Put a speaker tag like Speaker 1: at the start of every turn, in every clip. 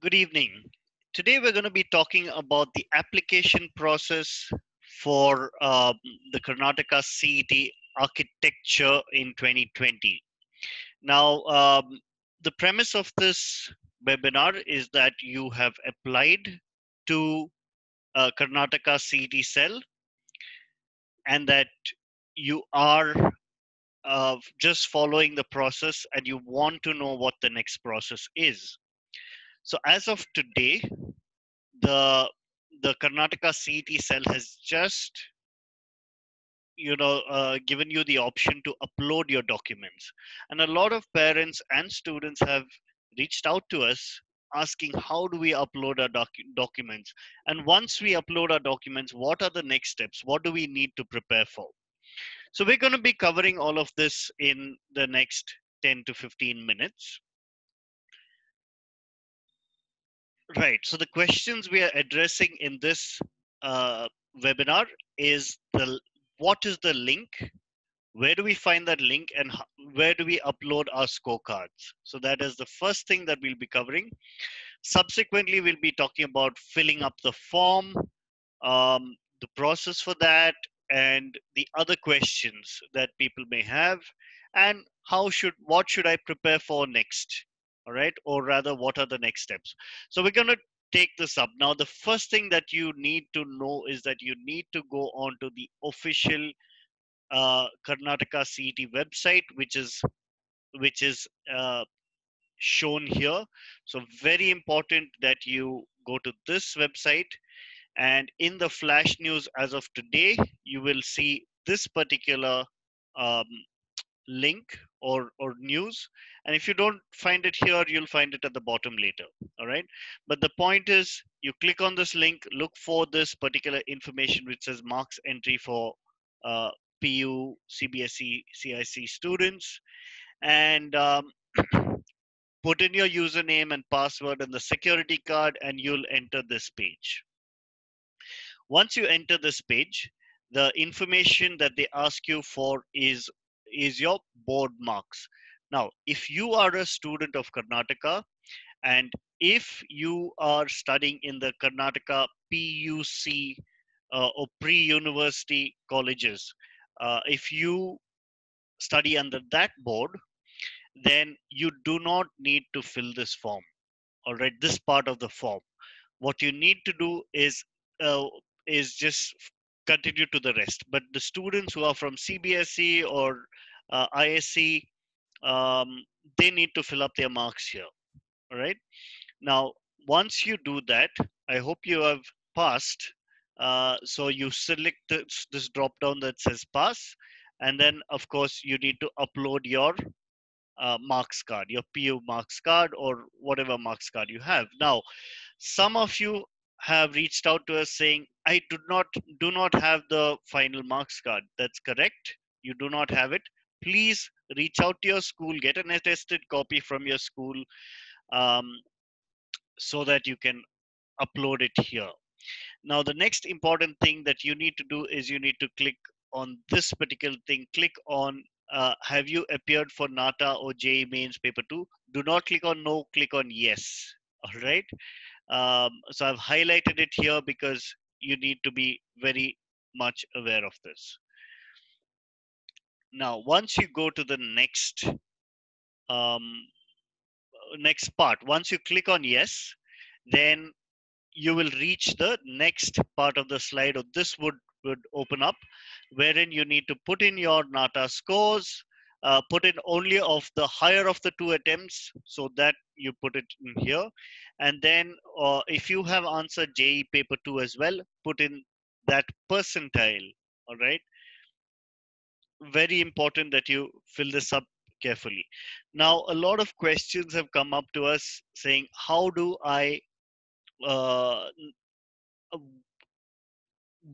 Speaker 1: Good evening. Today we're going to be talking about the application process for um, the Karnataka CET architecture in 2020. Now, um, the premise of this webinar is that you have applied to uh, Karnataka CET cell and that you are uh, just following the process and you want to know what the next process is. So as of today, the the Karnataka CET cell has just you know uh, given you the option to upload your documents, and a lot of parents and students have reached out to us asking how do we upload our docu- documents? And once we upload our documents what are the next steps? What do we need to prepare for? So we're going to be covering all of this in the next 10 to 15 minutes Right. So the questions we are addressing in this uh, webinar is the what is the link? Where do we find that link, and how, where do we upload our scorecards? So that is the first thing that we'll be covering. Subsequently, we'll be talking about filling up the form, um, the process for that, and the other questions that people may have, and how should what should I prepare for next? All right? Or rather what are the next steps? So we're going to take this up. Now the first thing that you need to know is that you need to go on to the official uh, karnataka cet website which is which is uh, shown here. So very important that you go to this website. And in the flash news as of today you will see this particular um, link or or news. And if you don't find it here you'll find it at the bottom later all right? But the point is you click on this link look for this particular information which says marks entry for uh, pu cbse cic students. And um, put in your username and password and the security card and you'll enter this page. Once you enter this page the information that they ask you for is is your board marks. Now, if you are a student of Karnataka and if you are studying in the Karnataka PUC uh, or pre university colleges, uh, if you study under that board, then you do not need to fill this form. All right, this part of the form. What you need to do is uh, is just continue to the rest. But the students who are from CBSE or uh, ISC, um, they need to fill up their marks here. All right. Now, once you do that, I hope you have passed. Uh, so you select this, this drop down that says pass, and then of course you need to upload your uh, marks card, your PU marks card, or whatever marks card you have. Now, some of you have reached out to us saying, "I do not do not have the final marks card." That's correct. You do not have it please reach out to your school, get an attested copy from your school um, so that you can upload it here. Now, the next important thing that you need to do is you need to click on this particular thing. Click on uh, have you appeared for NATA or JEE mains paper 2? Do not click on no, click on yes. All right. Um, so I've highlighted it here because you need to be very much aware of this. Now, once you go to the next um, next part, once you click on yes, then you will reach the next part of the slide or this would would open up wherein you need to put in your NATA scores, uh, put in only of the higher of the two attempts so that you put it in here. And then uh, if you have answered JEE paper 2 as well, put in that percentile, all right? very important that you fill this up carefully. Now, a lot of questions have come up to us saying, how do I, uh,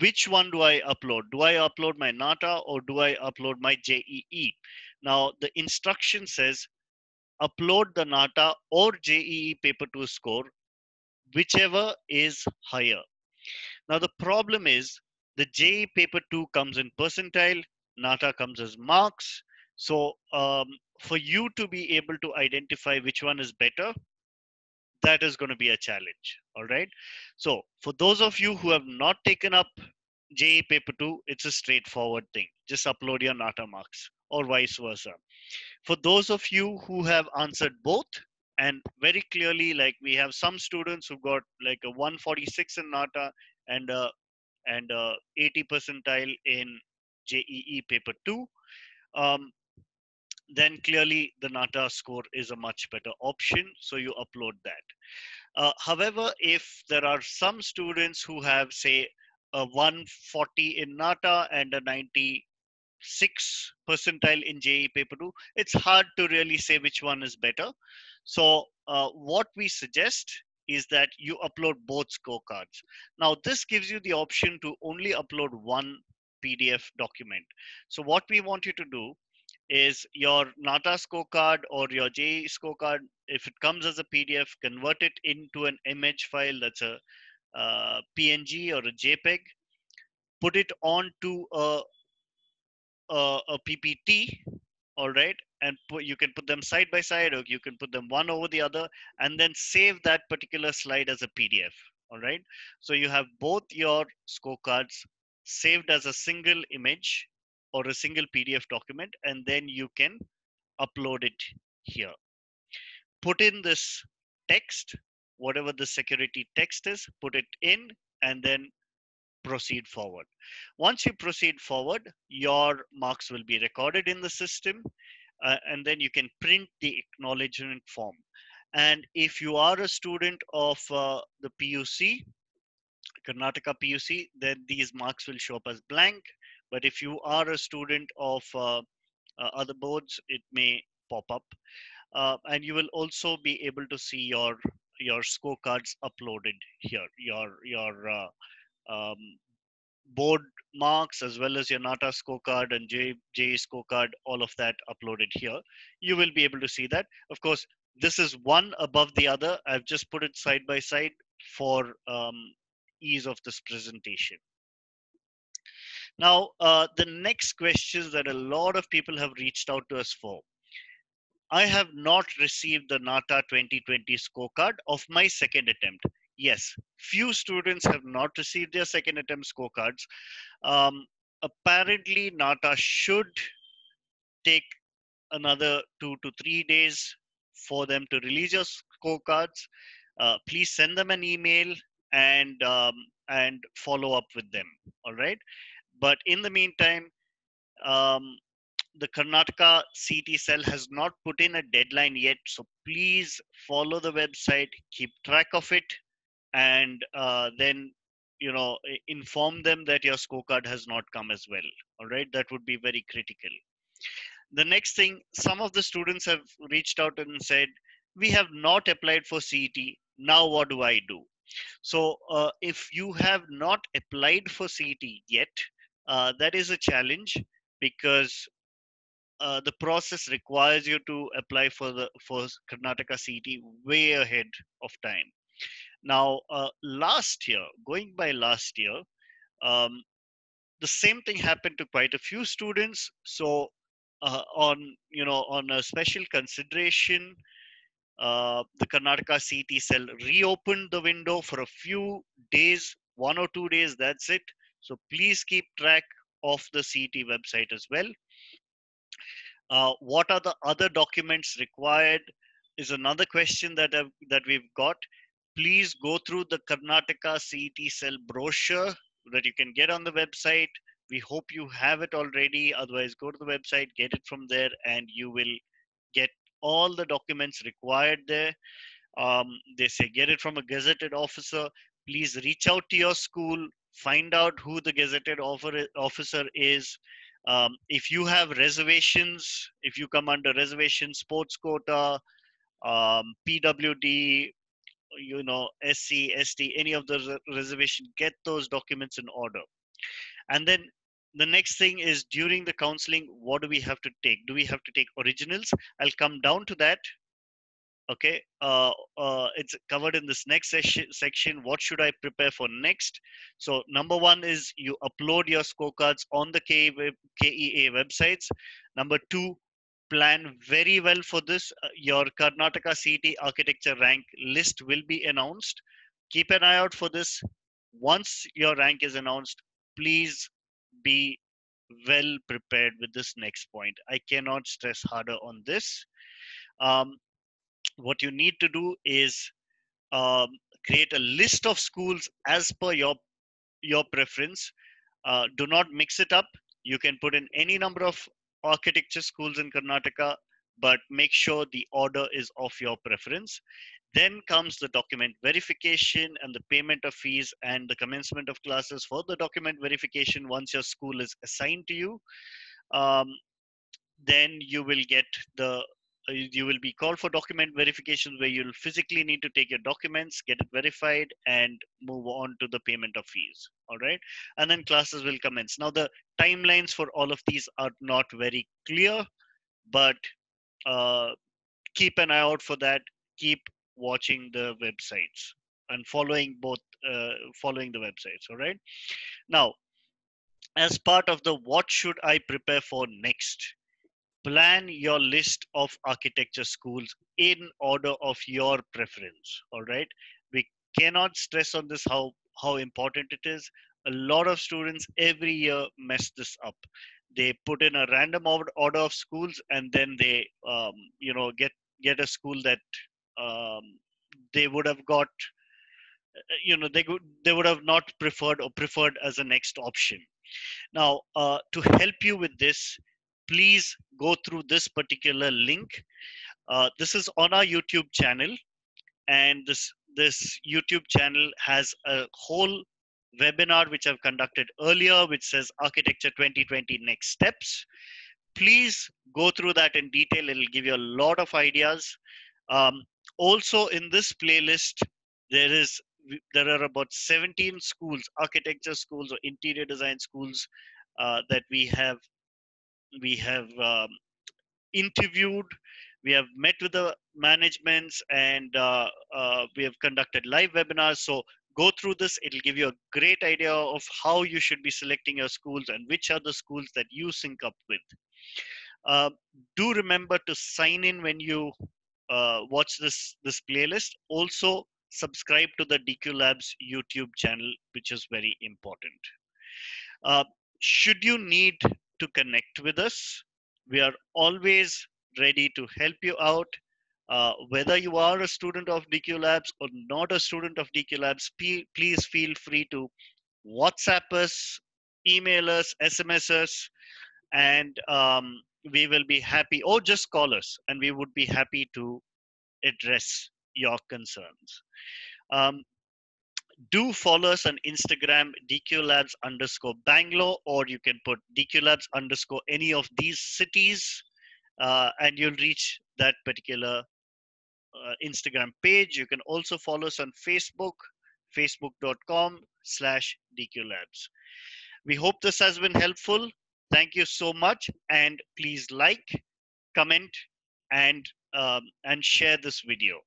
Speaker 1: which one do I upload? Do I upload my NATA or do I upload my JEE? Now, the instruction says, upload the NATA or JEE paper 2 score, whichever is higher. Now, the problem is the JEE paper 2 comes in percentile, NATA comes as marks. So um, for you to be able to identify which one is better, that is going to be a challenge all right so for those of you who have not taken up JEE paper 2 it's a straightforward thing just upload your nata marks or vice versa for those of you who have answered both and very clearly like we have some students who got like a 146 in nata and a and a 80 percentile in JEE paper 2 um, then clearly the NATA score is a much better option. So you upload that. Uh, however, if there are some students who have, say, a 140 in NATA and a 96 percentile in JEE paper 2, it's hard to really say which one is better. So uh, what we suggest is that you upload both scorecards. Now, this gives you the option to only upload one PDF document. So what we want you to do is your NATA scorecard or your JEE scorecard, if it comes as a PDF, convert it into an image file that's a uh, PNG or a JPEG, put it onto a, a, a PPT, all right, and put, you can put them side by side or you can put them one over the other and then save that particular slide as a PDF, all right. So you have both your scorecards saved as a single image or a single PDF document, and then you can upload it here. Put in this text, whatever the security text is, put it in, and then proceed forward. Once you proceed forward, your marks will be recorded in the system, uh, and then you can print the acknowledgement form. And if you are a student of uh, the PUC, Karnataka PUC, then these marks will show up as blank. But if you are a student of uh, uh, other boards, it may pop up. Uh, and you will also be able to see your your scorecards uploaded here, your your uh, um, board marks as well as your NATA scorecard and J, J scorecard, all of that uploaded here. You will be able to see that. Of course, this is one above the other. I've just put it side by side for um, ease of this presentation. Now, uh, the next questions that a lot of people have reached out to us for. I have not received the NATA 2020 scorecard of my second attempt. Yes, few students have not received their second attempt scorecards. Um, apparently, NATA should take another two to three days for them to release your scorecards. Uh, please send them an email and um, and follow up with them. All right. But in the meantime, um, the Karnataka CET cell has not put in a deadline yet. So please follow the website, keep track of it, and uh, then you know inform them that your scorecard has not come as well. All right, that would be very critical. The next thing, some of the students have reached out and said, "We have not applied for CET. Now what do I do?" So uh, if you have not applied for CET yet, uh, that is a challenge because uh, the process requires you to apply for the for Karnataka CET way ahead of time. Now, uh, last year, going by last year, um, the same thing happened to quite a few students. So, uh, on you know, on a special consideration, uh, the Karnataka CET cell reopened the window for a few days, one or two days. That's it. So please keep track of the CET website as well. Uh, what are the other documents required is another question that I've, that we've got. Please go through the Karnataka CET cell brochure that you can get on the website. We hope you have it already. Otherwise, go to the website, get it from there, and you will get all the documents required there. Um, they say get it from a gazetted officer. Please reach out to your school, find out who the gazetted officer is. Um, if you have reservations, if you come under reservation, sports quota, um, PWD, you know, SC, ST, any of the reservation, get those documents in order. And then the next thing is during the counseling, what do we have to take? Do we have to take originals? I'll come down to that okay uh, uh, it's covered in this next section section what should i prepare for next so number one is you upload your scorecards on the KEA websites number two plan very well for this. Uh, your Karnataka CET architecture rank list will be announced. Keep an eye out for this. Once your rank is announced, please be well prepared with this next point. I cannot stress harder on this. Um, what you need to do is um, create a list of schools as per your your preference. Uh, do not mix it up. You can put in any number of architecture schools in Karnataka, but make sure the order is of your preference. Then comes the document verification and the payment of fees and the commencement of classes for the document verification once your school is assigned to you. Um, then you will get the uh, you will be called for document verification where you'll physically need to take your documents get it verified and move on to the payment of fees all right? And then classes will commence. Now the timelines for all of these are not very clear but uh, keep an eye out for that. Keep watching the websites and following both uh, following the websites all right? Now as part of the what should i prepare for next plan your list of architecture schools in order of your preference all right? We cannot stress on this how how important it is. A lot of students every year mess this up. They put in a random order of schools and then they um, you know get get a school that um, they would have got uh, you know they could they would have not preferred or preferred as a next option. Now uh, to help you with this please go through this particular link. Uh, this is on our YouTube channel, and this this YouTube channel has a whole webinar which I've conducted earlier, which says Architecture 2020 Next Steps. Please go through that in detail. It'll give you a lot of ideas. Um, also, in this playlist, there is there are about 17 schools, architecture schools or interior design schools uh, that we have we have um, interviewed we have met with the managements and uh, uh, we have conducted live webinars. So go through this. It'll give you a great idea of how you should be selecting your schools and which are the schools that you sync up with. Uh, do remember to sign in when you uh, watch this this playlist. Also subscribe to the dq labs youtube channel which is very important. Uh, should you need to connect with us. We are always ready to help you out. Uh, whether you are a student of DQ Labs or not a student of DQ Labs, please feel free to WhatsApp us, email us, SMS us, and um, we will be happy, or just call us, and we would be happy to address your concerns. Um, do follow us on Instagram, dqlabs underscore Bangalore, or you can put dqlabs underscore any of these cities, uh, and you'll reach that particular uh, Instagram page. You can also follow us on Facebook, facebook.com slash dqlabs. We hope this has been helpful. Thank you so much, and please like, comment, and um, and share this video.